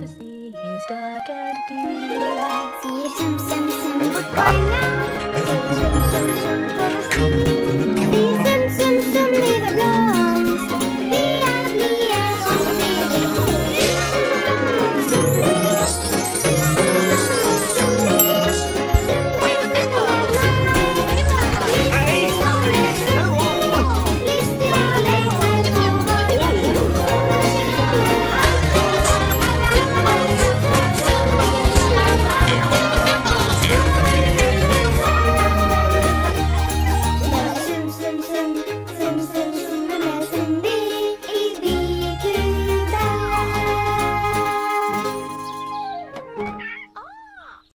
The sea is dark and deep. See you soon, soon,